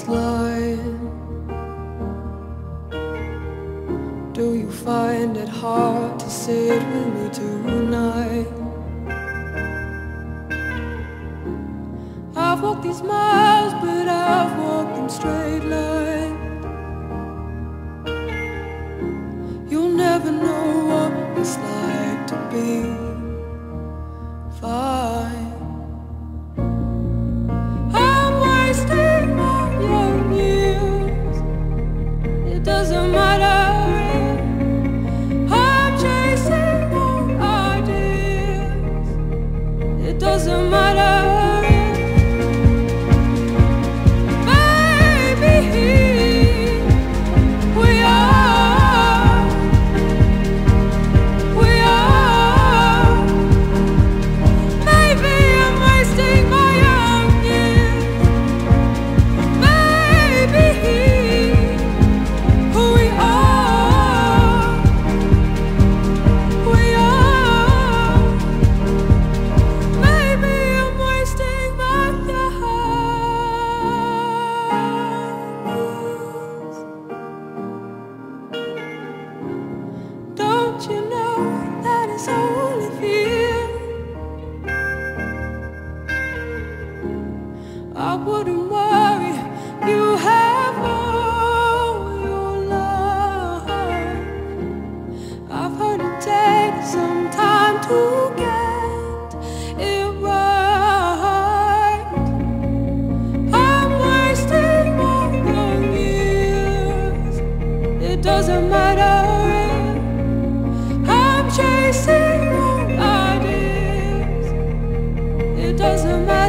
this? Do you find it hard to sit with me tonight? I've walked these miles, but I've walked them straight line. doesn't doesn't matter